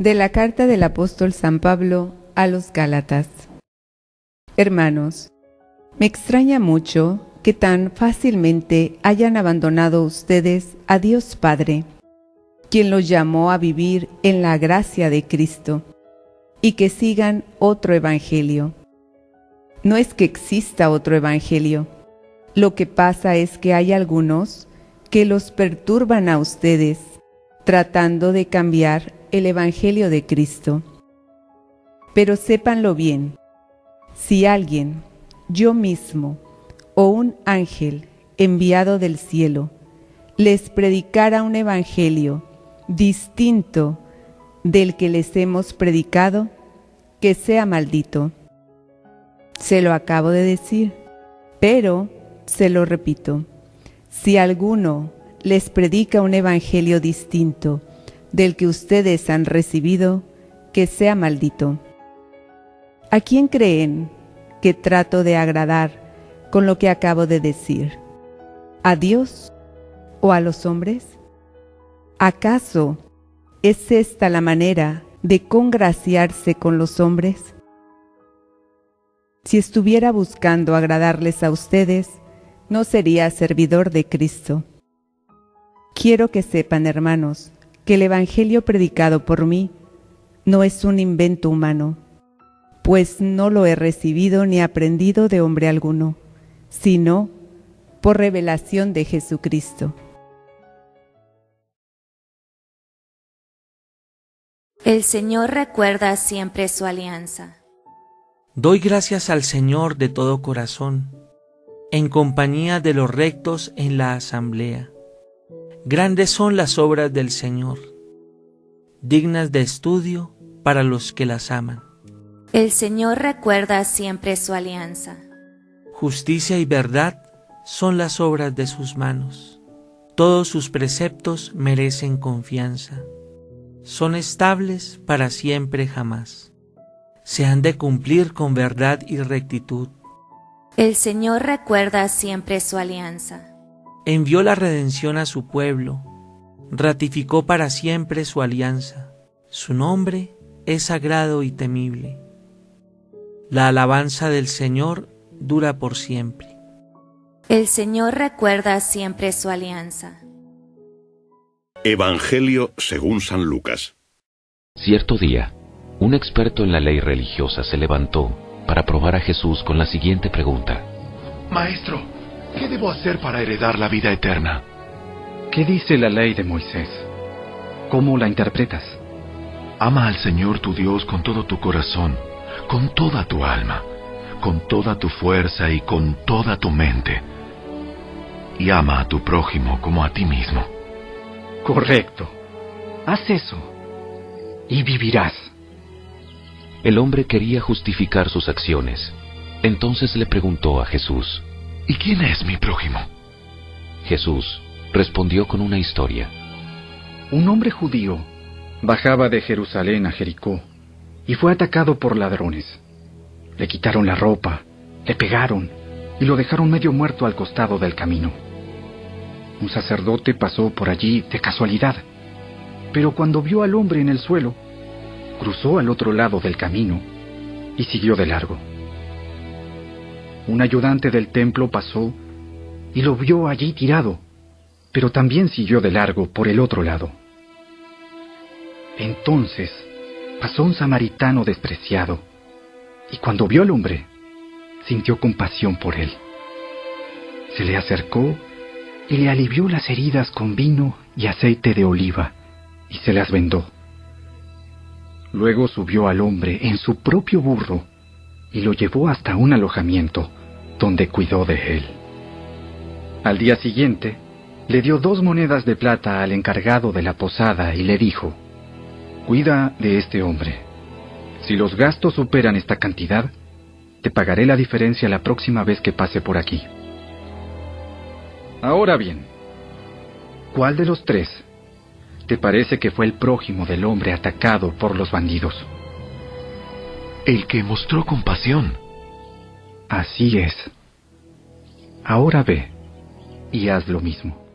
De la carta del apóstol San Pablo a los Gálatas. Hermanos, me extraña mucho que tan fácilmente hayan abandonado ustedes a Dios Padre, quien los llamó a vivir en la gracia de Cristo, y que sigan otro evangelio. No es que exista otro evangelio, lo que pasa es que hay algunos que los perturban a ustedes, tratando de cambiar el evangelio de Cristo. Pero sépanlo bien, si alguien, yo mismo, o un ángel enviado del cielo les predicara un evangelio distinto del que les hemos predicado, que sea maldito. Se lo acabo de decir, pero se lo repito. Si alguno les predica un evangelio distinto del que ustedes han recibido, que sea maldito. ¿A quién creen que trato de agradar con lo que acabo de decir? ¿A Dios o a los hombres? ¿Acaso es esta la manera de congraciarse con los hombres? Si estuviera buscando agradarles a ustedes, no sería servidor de Cristo. Quiero que sepan, hermanos, que el Evangelio predicado por mí no es un invento humano, pues no lo he recibido ni aprendido de hombre alguno sino por revelación de Jesucristo. El Señor recuerda siempre su alianza. Doy gracias al Señor de todo corazón, en compañía de los rectos en la asamblea. Grandes son las obras del Señor, dignas de estudio para los que las aman. El Señor recuerda siempre su alianza. Justicia y verdad son las obras de sus manos. Todos sus preceptos merecen confianza. Son estables para siempre jamás. Se han de cumplir con verdad y rectitud. El Señor recuerda siempre su alianza. Envió la redención a su pueblo. Ratificó para siempre su alianza. Su nombre es sagrado y temible. La alabanza del Señor dura por siempre. El Señor recuerda siempre su alianza. Evangelio según San Lucas. Cierto día, un experto en la ley religiosa se levantó para probar a Jesús con la siguiente pregunta. Maestro, ¿qué debo hacer para heredar la vida eterna? ¿Qué dice la ley de Moisés? ¿Cómo la interpretas? Ama al Señor tu Dios con todo tu corazón, con toda tu alma con toda tu fuerza y con toda tu mente. Y ama a tu prójimo como a ti mismo. Correcto. Haz eso y vivirás. El hombre quería justificar sus acciones. Entonces le preguntó a Jesús, ¿Y quién es mi prójimo? Jesús respondió con una historia. Un hombre judío bajaba de Jerusalén a Jericó y fue atacado por ladrones. Le quitaron la ropa, le pegaron y lo dejaron medio muerto al costado del camino. Un sacerdote pasó por allí de casualidad, pero cuando vio al hombre en el suelo, cruzó al otro lado del camino y siguió de largo. Un ayudante del templo pasó y lo vio allí tirado, pero también siguió de largo por el otro lado. Entonces pasó un samaritano despreciado y cuando vio al hombre, sintió compasión por él. Se le acercó y le alivió las heridas con vino y aceite de oliva y se las vendó. Luego subió al hombre en su propio burro y lo llevó hasta un alojamiento donde cuidó de él. Al día siguiente, le dio dos monedas de plata al encargado de la posada y le dijo, Cuida de este hombre si los gastos superan esta cantidad, te pagaré la diferencia la próxima vez que pase por aquí. Ahora bien, ¿cuál de los tres te parece que fue el prójimo del hombre atacado por los bandidos? El que mostró compasión. Así es. Ahora ve y haz lo mismo.